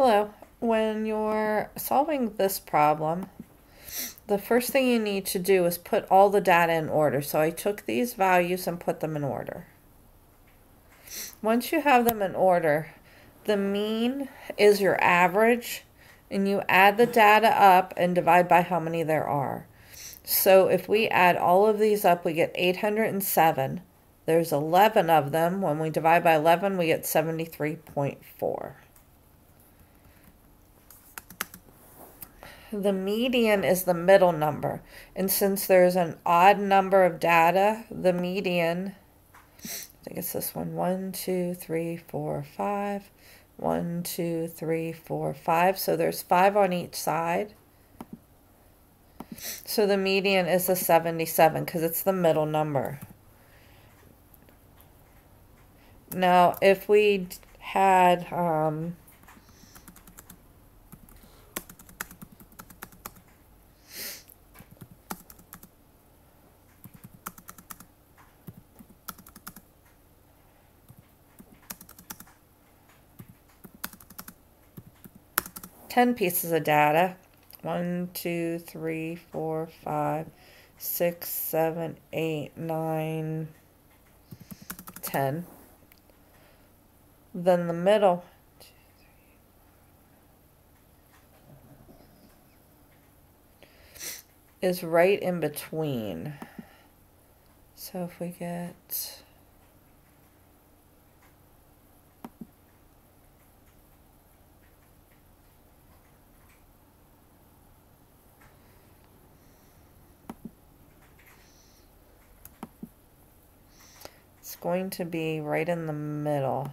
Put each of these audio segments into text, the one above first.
Hello. When you're solving this problem, the first thing you need to do is put all the data in order. So I took these values and put them in order. Once you have them in order, the mean is your average and you add the data up and divide by how many there are. So if we add all of these up, we get 807. There's 11 of them. When we divide by 11, we get 73.4. The median is the middle number. And since there's an odd number of data, the median, I think it's this one, one, two, three, four, five, one, two, three, four, five. So there's five on each side. So the median is the 77 because it's the middle number. Now, if we had, um, ten pieces of data. One, two, three, four, five, six, seven, eight, nine, ten. Then the middle. is right in between. So if we get going to be right in the middle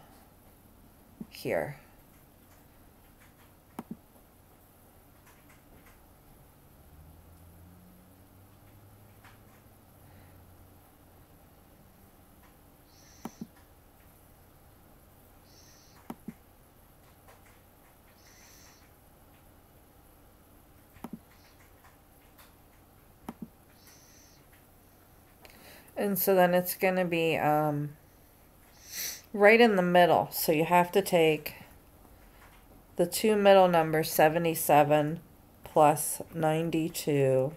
here. And so then it's going to be um, right in the middle. So you have to take the two middle numbers, 77 plus 92,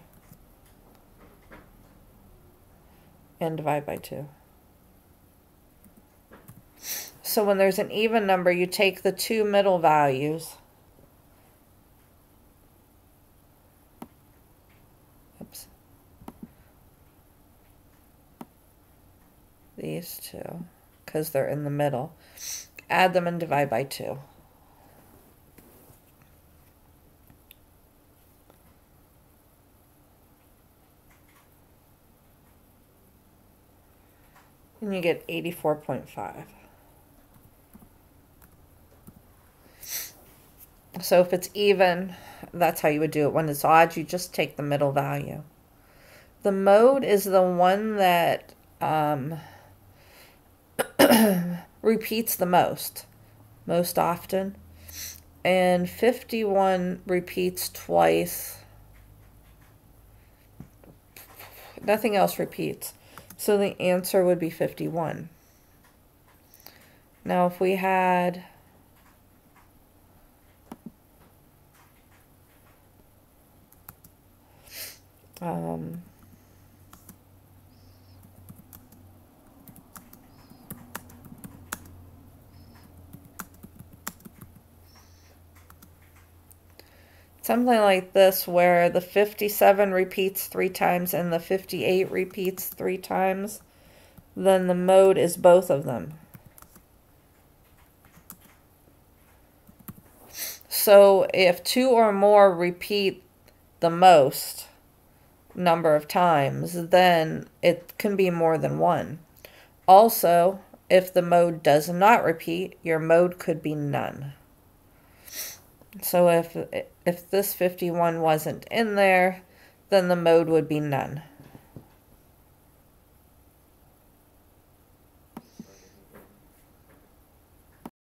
and divide by 2. So when there's an even number, you take the two middle values. These two because they're in the middle. Add them and divide by 2. And you get 84.5. So if it's even, that's how you would do it. When it's odd, you just take the middle value. The mode is the one that um, repeats the most, most often. And 51 repeats twice. Nothing else repeats. So the answer would be 51. Now if we had um, something like this where the 57 repeats three times and the 58 repeats three times, then the mode is both of them. So if two or more repeat the most number of times, then it can be more than one. Also, if the mode does not repeat, your mode could be none. So if if this 51 wasn't in there, then the mode would be none.